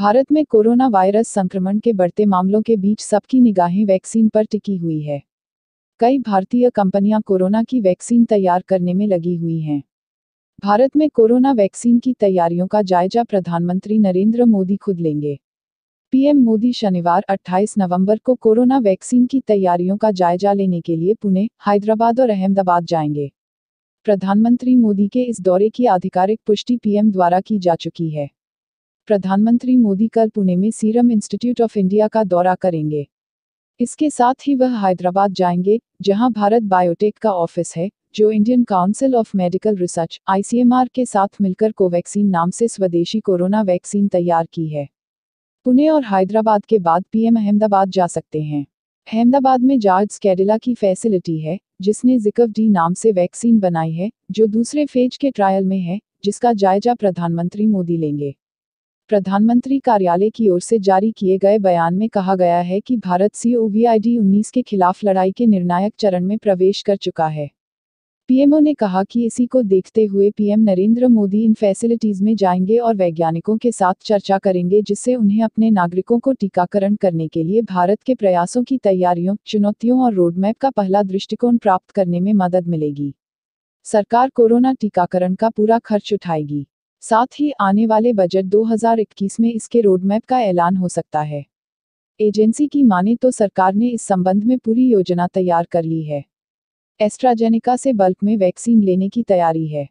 भारत में corona virus संक्रमण के बढ़ते मामलों के बीच सबकी निगाहें वैक्सीन पर टिकी हुई है। कई भारतीय कंपनियाँ कोरोना की वैक्सीन तैयार करने में लगी हुई हैं। भारत में कोरोना वैक्सीन की तैयारियों का जायजा प्रधानमंत्री नरेंद्र मोदी खुद लेंगे। पीएम मोदी शनिवार 28 नवंबर को कोरोना वैक्सीन की तैयारियों का जायजा लेने के लिए पुणे, हैदराबाद और अहमदाबाद जाएँगे। प्रधानमंत्री मोदी के इस दौरे की आधिकारिक पुष्टि पीएम द्वारा की जा चुकी है। प्रधानमंत्री मोदी कल पुणे में सीरम इंस्टीट्यूट ऑफ़ इंडिया का दौरा करेंगे। इसके साथ ही वह हैदराबाद जाएँगे, जहाँ भारत बायोटेक का ऑफ़िस है, जो Indian council of medical research, ICMR के साथ मिलकर कोवैक्सीन नाम से स्वदेशी कोरोना वैक्सीन तैयार की है। पुणे और हैदराबाद के बाद पीएम अहमदाबाद जा सकते हैं। अहमदाबाद में जार्ज कैडिला की फैसिलिटी है, जिसने जिकव डी नाम से वैक्सीन बनाई है, जो दूसरे फ़ेज़ के ट्रायल में है, जिसका जायजा प्रधानमंत्री मोदी लेंगे। प्रधानमंत्री कार्यालय की ओर से जारी किए गए बयान में कहा गया है कि भारत सी उन्नीस के खिलाफ लड़ाई के निर्णायक चरण में प्रवेश कर चुका है। पीएमओ ने कहा कि इसी को देखते हुए पीएम नरेंद्र मोदी इन फैसिलिटीज़ में जाएँगे और वैज्ञानिकों के साथ चर्चा करेंगे जिससे उन्हें अपने नागरिकों को टीकाकरण करने के लिए भारत के प्रयासों की तैयारियों, चुनौतियों और रोडमैप का पहला दृष्टिकोण प्राप्त करने में मदद मिलेगी। सरकार कोरोना टीकाकरण का पूरा खर्च उठाएगी। साथ ही आने वाले बजट 2021 में इसके रोडमैप का ऐलान हो सकता है। एजेंसी की माने तो सरकार ने इस संबंध में पूरी योजना तैयार कर ली है। एस्ट्राजेनिका से बल्क में वैक्सीन लेने की तैयारी है।